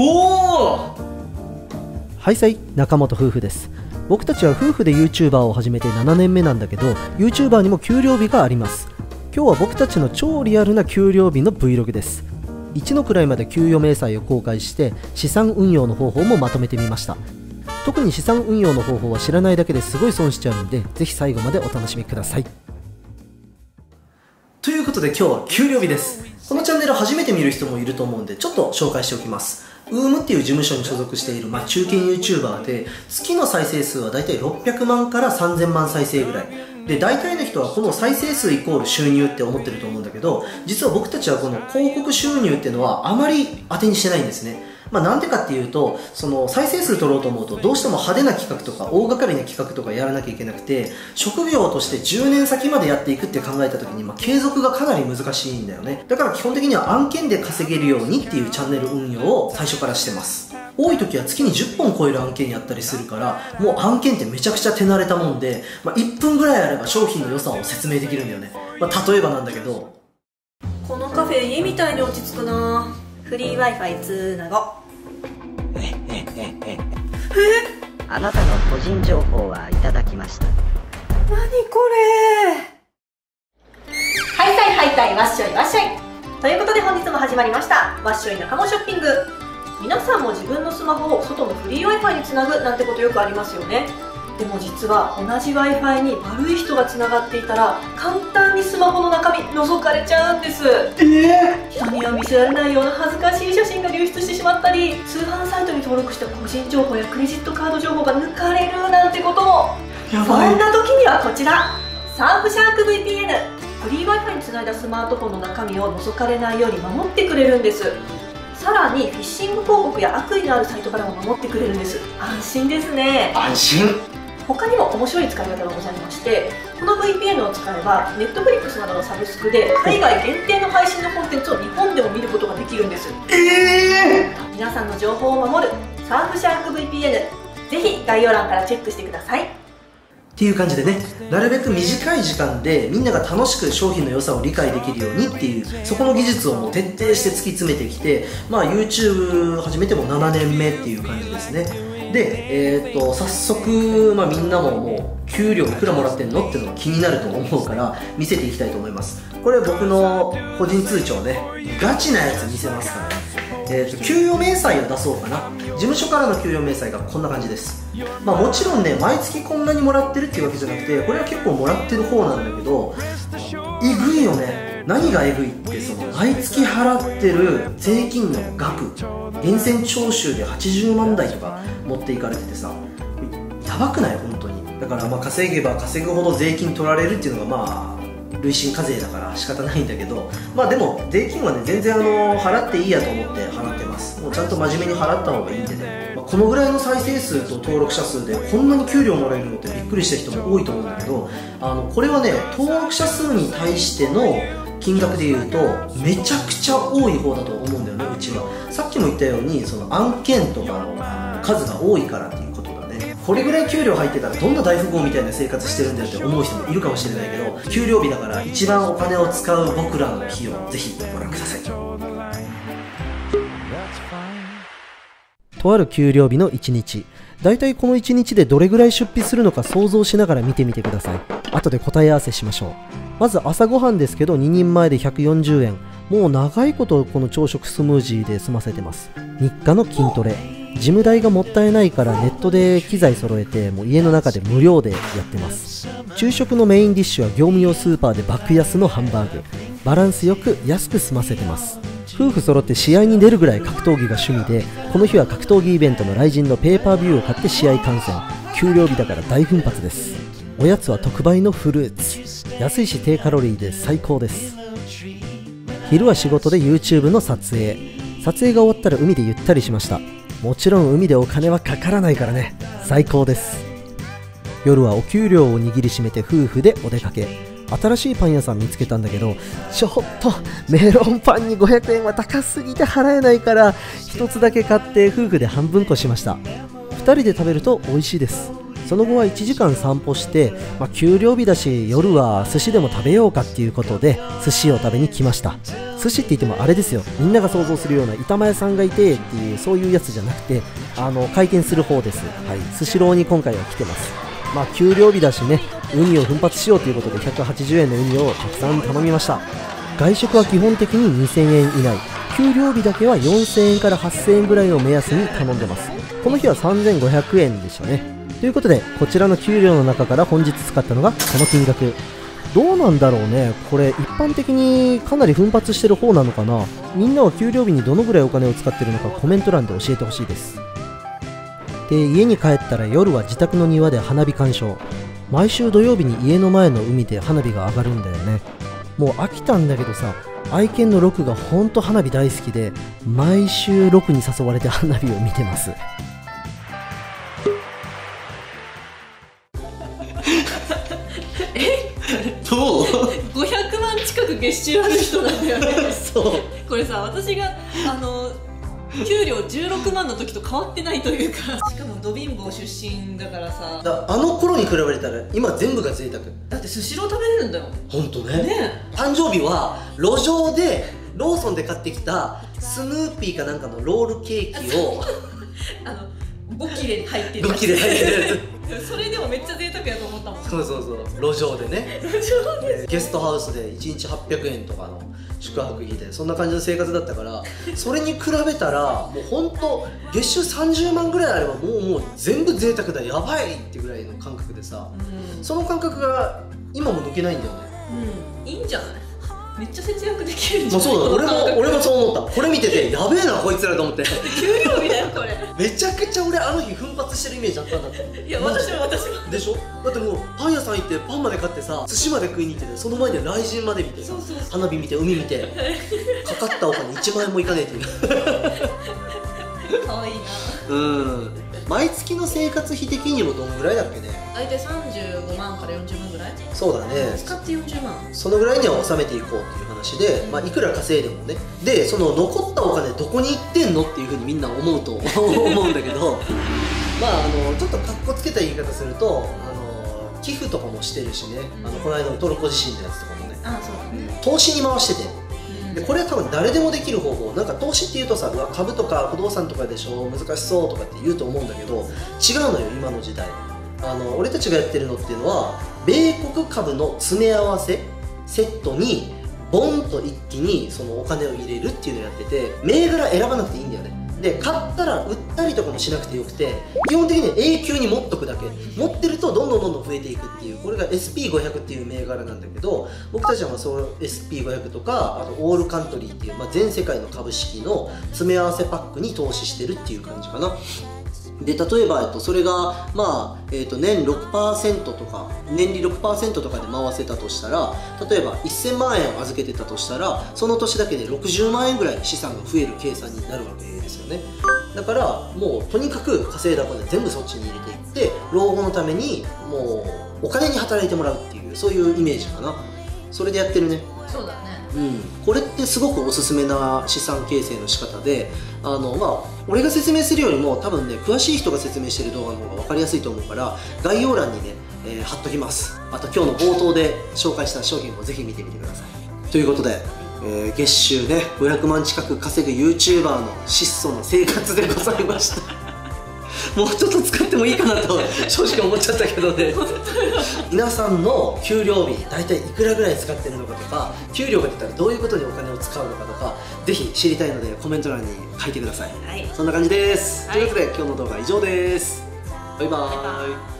おおはいさい中本夫婦です。僕たちは夫婦で YouTuber を始めて7年目なんだけど YouTuber にも給料日があります。今日は僕たちの超リアルな給料日の Vlog です。1の位まで給与明細を公開して資産運用の方法もまとめてみました。特に資産運用の方法は知らないだけですごい損しちゃうんでぜひ最後までお楽しみください。ということで今日は給料日ですこのチャンネル初めて見る人もいると思うんでちょっと紹介しておきます。ウームっていう事務所に所属している、まあ、中堅 YouTuber で月の再生数はだいたい600万から3000万再生ぐらい。で大体の人はこの再生数イコール収入って思ってると思うんだけど実は僕たちはこの広告収入っていうのはあまり当てにしてないんですね。まあ、なんでかっていうとその再生数取ろうと思うとどうしても派手な企画とか大掛かりな企画とかやらなきゃいけなくて職業として10年先までやっていくって考えた時に、まあ、継続がかなり難しいんだよね。だから基本的には案件で稼げるようにっていうチャンネル運用を最初からしてます。多い時は月に10本超える案件やったりするからもう案件ってめちゃくちゃ手慣れたもんで、まあ、1分ぐらいあれば商品の良さを説明できるんだよね、まあ、例えばなんだけど。このカフェ家みたいに落ち着くなフリー Wi-Fi つなご。あなたの個人情報はいただきました。何これ。はいたいはいたいわっしょいわっしょい。ということで本日も始まりました。わっしょい仲間ショッピング。皆さんも自分のスマホを外のフリー Wi-Fi につなぐなんてことよくありますよねでも実は同じ w i f i に悪い人がつながっていたら簡単にスマホの中身覗かれちゃうんです。えー、人には見せられないような恥ずかしい写真が流出してしまったり通販サイトに登録した個人情報やクレジットカード情報が抜かれるなんてことも。そんな時にはこちら。サーフシャーク VPN フリー Wi-Fi につないだスマートフォンの中身を覗かれないように守ってくれるんです。さらにフィッシング広告や悪意のあるサイトからも守ってくれるんです。安心ですね。安心他にも面白い使い方がございましてこの VPN を使えば Netflix などのサブスクで海外限定の配信のコンテンツを日本でも見ることができるんです。えー、皆さんの情報を守るサーフシャーク VPN ぜひ概要欄からチェックしてください。っていう感じでねなるべく短い時間でみんなが楽しく商品の良さを理解できるようにっていうそこの技術をもう徹底して突き詰めてきてまあ YouTube 始めても7年目っていう感じですねで、えーと、早速、まあ、みんなももう給料いくらもらってんの？っていうのが気になると思うから見せていきたいと思います。これ僕の個人通帳ねガチなやつ見せますからね。えーと、給与明細を出そうかな。事務所からの給与明細がこんな感じです。まあもちろんね毎月こんなにもらってるっていうわけじゃなくてこれは結構もらってる方なんだけどえぐいよね。何がえぐいってその毎月払ってる税金の額源泉徴収で80万台とか持っていかれててさやばくない？本当に。だからまあ稼げば稼ぐほど税金取られるっていうのがまあ累進課税だから仕方ないんだけどまあでも税金はね全然あの払っていいやと思って払ってます。もうちゃんと真面目に払った方がいいんでね、まあ、このぐらいの再生数と登録者数でこんなに給料もらえるのってびっくりした人も多いと思うんだけどあのこれはね登録者数に対しての金額でいうとめちゃくちゃ多い方だと思うんだよねうちは。さっきも言ったようにその案件とかの数が多いからっていうことだね。これぐらい給料入ってたらどんな大富豪みたいな生活してるんだよって思う人もいるかもしれないけど給料日だから一番お金を使う僕らの日をぜひご覧ください。とある給料日の1日。だいたいこの1日でどれぐらい出費するのか想像しながら見てみてください。後で答え合わせしましょう。まず朝ごはんですけど2人前で140円。もう長いことこの朝食スムージーで済ませてます。日課の筋トレ。事務代がもったいないからネットで機材揃えてもう家の中で無料でやってます。昼食のメインディッシュは業務用スーパーで爆安のハンバーグ。バランスよく安く済ませてます。夫婦揃って試合に出るぐらい格闘技が趣味でこの日は格闘技イベントの雷神のペーパービューを買って試合観戦。給料日だから大奮発です。おやつは特売のフルーツ。安いし低カロリーで最高です。昼は仕事で YouTube の撮影。撮影が終わったら海でゆったりしました。もちろん海でお金はかからないからね。最高です。夜はお給料を握りしめて夫婦でお出かけ。新しいパン屋さん見つけたんだけどちょっとメロンパンに500円は高すぎて払えないから1つだけ買って夫婦で半分こしました。2人で食べると美味しいです。その後は1時間散歩して、まあ、給料日だし夜は寿司でも食べようかっていうことで寿司を食べに来ました。寿司って言ってもあれですよ。みんなが想像するような板前さんがいてっていうそういうやつじゃなくてあの回転する方です。はい。スシローに今回は来てます。まあ給料日だしねウニを奮発しようということで180円のウニをたくさん頼みました。外食は基本的に2000円以内。給料日だけは4000円から8000円ぐらいを目安に頼んでます。この日は3500円でしたね。ということでこちらの給料の中から本日使ったのがこの金額。どうなんだろうね。これ一般的にかなり奮発してる方なのかな。みんなは給料日にどのぐらいお金を使ってるのかコメント欄で教えてほしいです。で家に帰ったら夜は自宅の庭で花火鑑賞。毎週土曜日に家の前の海で花火が上がるんだよね。もう飽きたんだけどさ愛犬のロクがほんと花火大好きで毎週ロクに誘われて花火を見てます。月収ある人なんだよねそう。これさ私があの給料16万の時と変わってないというか。しかもド貧乏出身だからさ。だあの頃に比べたら今全部が贅沢。だってスシロー食べれるんだよ。本当ね。ね誕生日は路上でローソンで買ってきたスヌーピーかなんかのロールケーキを。あの5切れに入ってる。5切れ入ってるやそれでもめっちゃ贅沢やと思ったもん。つそうそうそう。路上でね。路上でゲストハウスで1日800円とかの宿泊費でそんな感じの生活だったからそれに比べたらもう本当月収30万ぐらいあればもうもう全部贅沢だ。やばいってぐらいの感覚でさ。うん。その感覚が今も抜けないんだよね。うん。いいんじゃない？めっちゃ節約できるんじまあゃない？そうだ俺も俺もそう思った。これ見ててやべえなこいつらと思って。給料日だよこれ。めちゃくちゃ俺あの日奮発してるイメージあったんだって。いや私も私も。でしょ？だってもうパン屋さん行ってパンまで買ってさ寿司まで食いに行っててその前に雷神まで見て花火見て海見てかかったお金1万円もいかねえっていう。可愛いな。うん。毎月の生活費的にもどんぐらいだっけね？大体35万から40万ぐらい？そうだね。使って40万？そのぐらいには収めていこうっていう話で、まあ、いくら稼いでもね。でその残ったお金どこに行ってんのっていうふうにみんな思うと思う んだけど。まああのちょっとかっこつけた言い方するとあの寄付とかもしてるしね。あのこの間のトルコ地震のやつとかもね。あそうだね。投資に回してて。でこれは多分誰でもできる方法。なんか投資っていうとさ株とか不動産とかでしょ？難しそうとかって言うと思うんだけど違うのよ今の時代あの俺たちがやってるのっていうのは米国株の詰め合わせセットにボンと一気にそのお金を入れるっていうのをやってて銘柄選ばなくていいんだよね。で買ったら売ったりとかもしなくてよくて基本的には永久に持っとくだけ。持ってるとどんどんどんどん増えていくっていうこれが SP500 っていう銘柄なんだけど僕たちはそう SP500 とかあとオールカントリーっていう、まあ、全世界の株式の詰め合わせパックに投資してるっていう感じかな。で例えば、えっと、それが、まあえっと、年6%とか年利6%とかで回せたとしたら例えば1000万円預けてたとしたらその年だけで60万円ぐらい資産が増える計算になるわけですよね。だからもうとにかく稼いだお金全部そっちに入れていって老後のためにもうお金に働いてもらうっていうそういうイメージかな。それでやってるね。そうだね。うん、これってすごくおすすめな資産形成の仕方であの、まあ、俺が説明するよりも多分ね詳しい人が説明してる動画の方が分かりやすいと思うから概要欄にね、えー貼っときます。あと今日の冒頭で紹介した商品もぜひ見てみてください。ということで、えー月収ね500万近く稼ぐ YouTuber の質素な生活でございました。もうちょっと使ってもいいかなと 正直思っちゃったけどね。皆さんの給料日大体いくらぐらい使ってるのかとか給料が出たらどういうことにお金を使うのかとかぜひ知りたいのでコメント欄に書いてください。はい。そんな感じです、はい。ということで今日の動画は以上です。バイババイバーイ